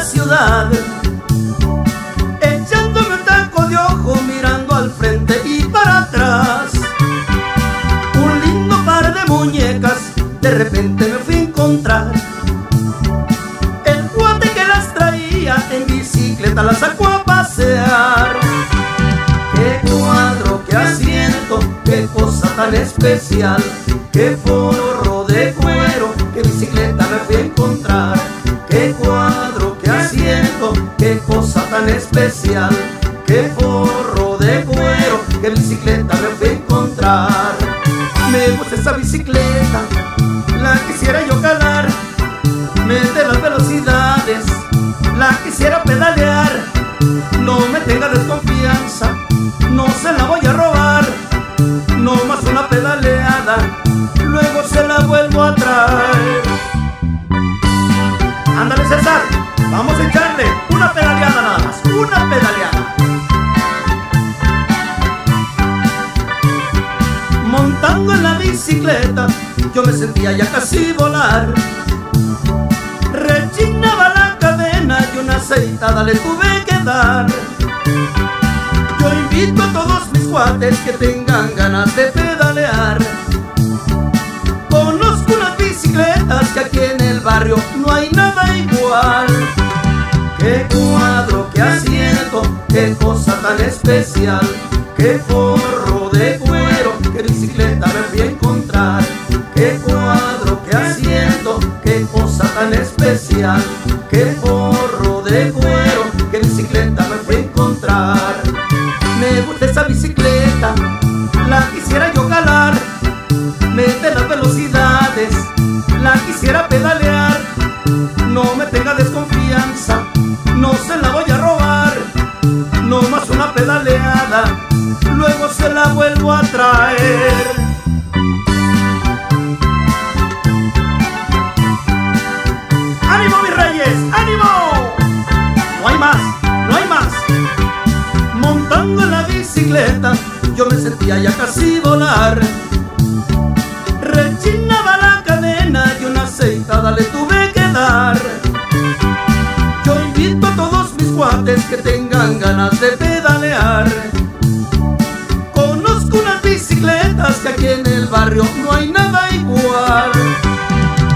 ciudad. Echándome un taco de ojo, mirando al frente y para atrás. Un lindo par de muñecas, de repente me fui a encontrar. El guate que las traía en bicicleta las sacó a pasear. Qué cuadro, qué asiento, qué cosa tan especial. Qué forro de cuero, qué bicicleta me fui a encontrar. Tan especial. Qué forro de cuero, qué bicicleta me fui a encontrar. Me gusta esa bicicleta, la quisiera yo calar. Mete las velocidades, la quisiera pedalear. No me tenga desconfianza, no se la voy a robar. No más una pedaleada, luego se la vuelvo a traer. Ándale César, vamos a echarle una pedaleada una pedaleada. Montando en la bicicleta, yo me sentía ya casi volar. Rechinaba la cadena y una aceitada le tuve que dar. Yo invito a todos mis cuates que tengan ganas de pedalear. Conozco unas bicicletas que aquí en el barrio no hay nada igual. Qué asiento, qué cosa tan especial. Qué forro de cuero, qué bicicleta me fui a encontrar. Qué cuadro, qué asiento, qué cosa tan especial. Qué forro de cuero, qué bicicleta me fui a encontrar. Me gusta esa bicicleta, la quisiera yo calar. Mete las velocidades, la quisiera pedalear. La vuelvo a traer. ¡Ánimo, mis reyes! ¡Ánimo! No hay más, no hay más. Montando en la bicicleta, yo me sentía ya casi volar. Rechinaba la cadena y una aceitada le tuve que dar. Yo invito a todos mis cuates que tengan ganas de pedalear. Unas bicicletas que aquí en el barrio no hay nada igual.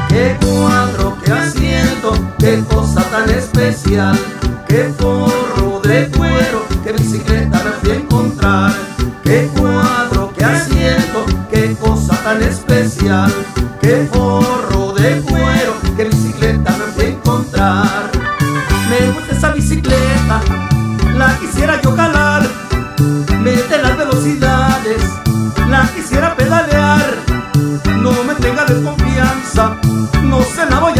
Qué cuadro, qué asiento, qué cosa tan especial. Qué forro de cuero, qué bicicleta me fui a encontrar. Qué cuadro, qué asiento, qué cosa tan especial. Qué forro de cuero, qué bicicleta me fui a encontrar. Me gusta esa bicicleta, la quisiera yo calar. Mete las velocidades, la quisiera desconfianza, no se la voy